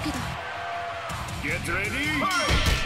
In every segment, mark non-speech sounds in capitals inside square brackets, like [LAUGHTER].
けど Get ready! Fight!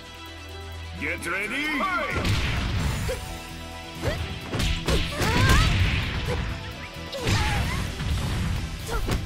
Get ready! [LAUGHS]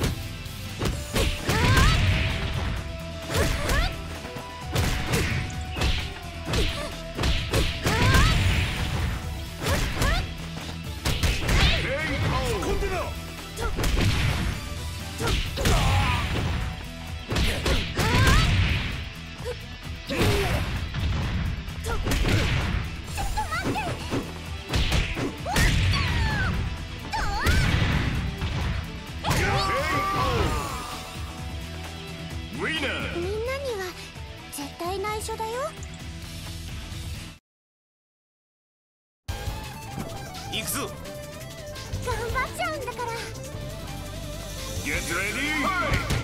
Get ready! Fight!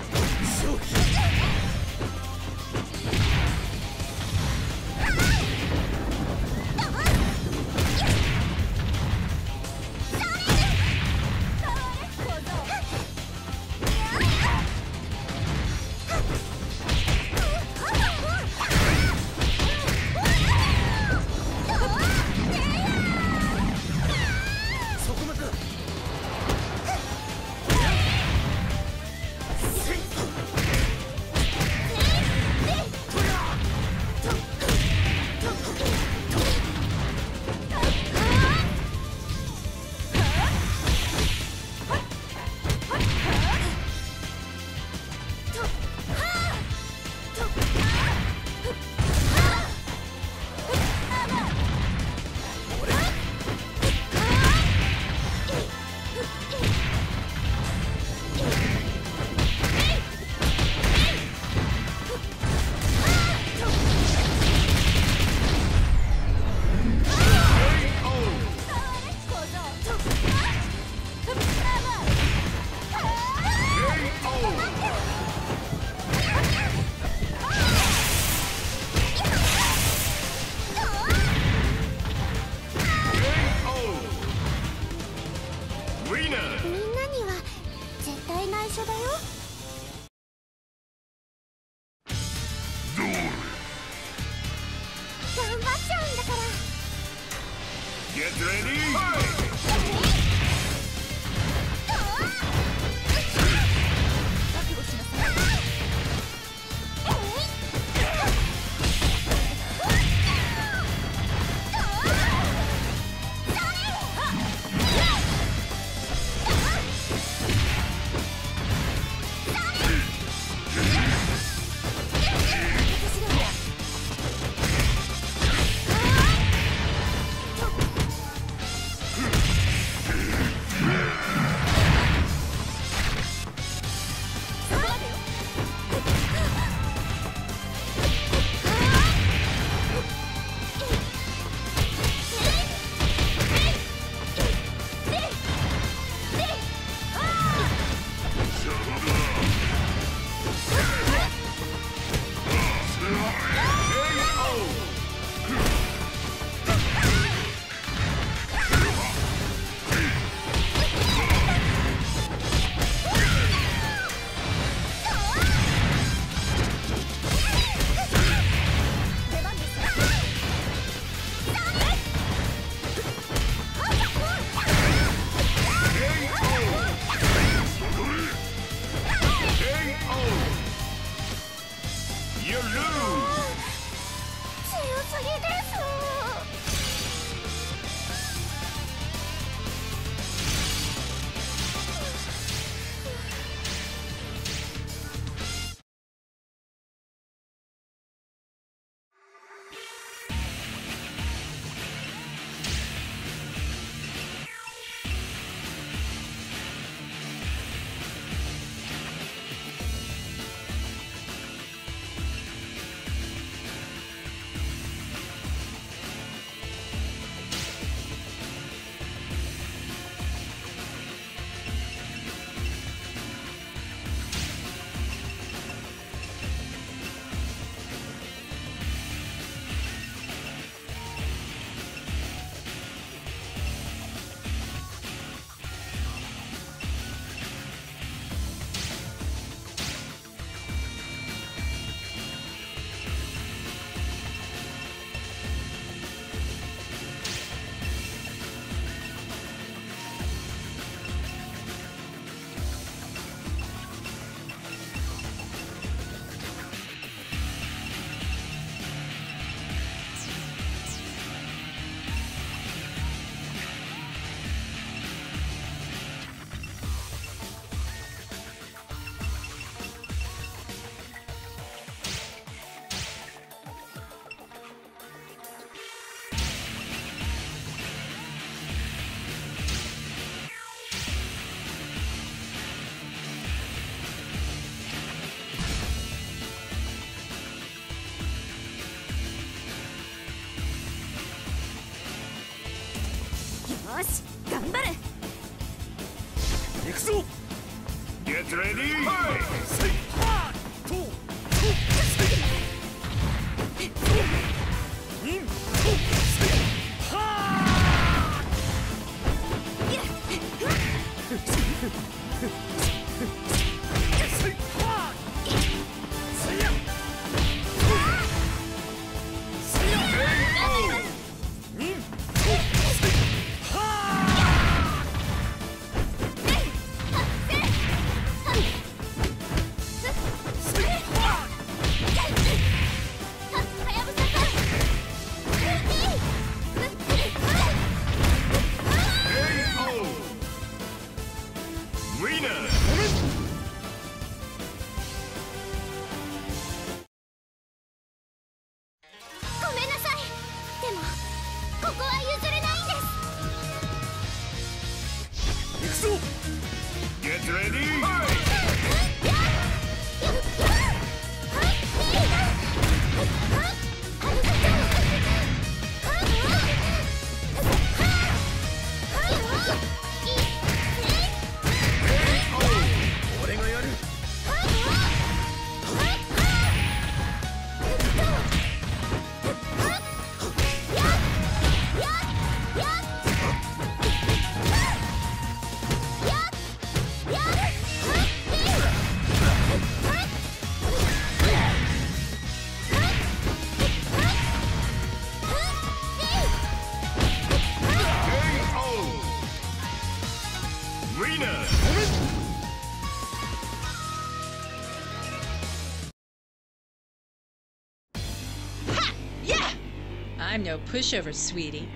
no pushover, sweetie.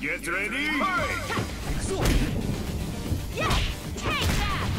Get ready! Take that!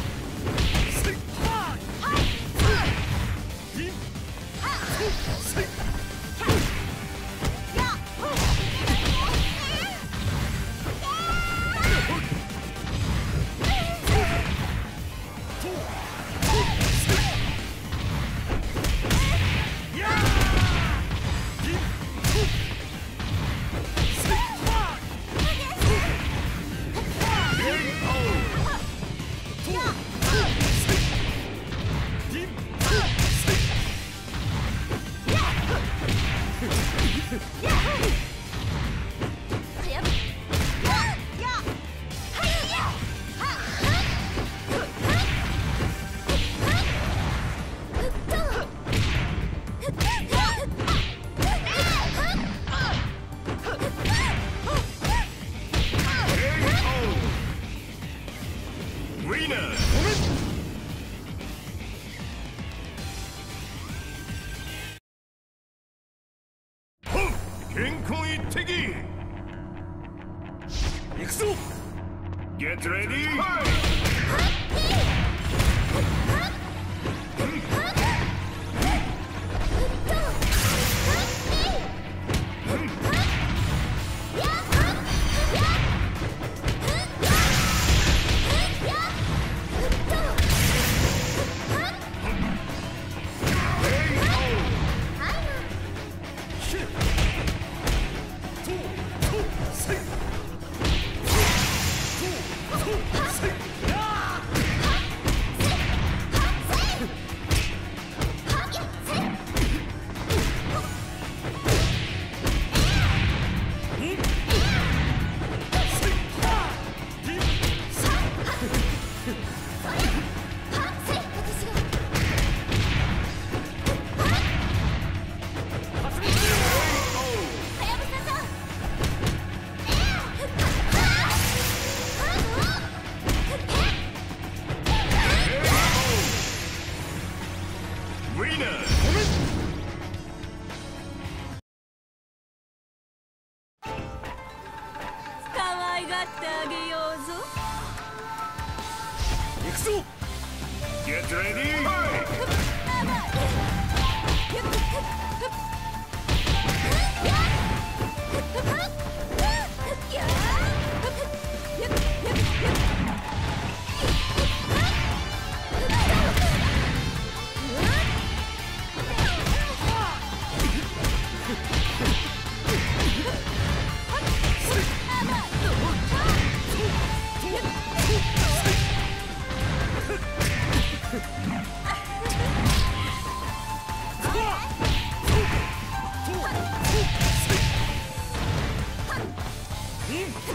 行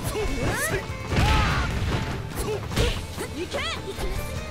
け！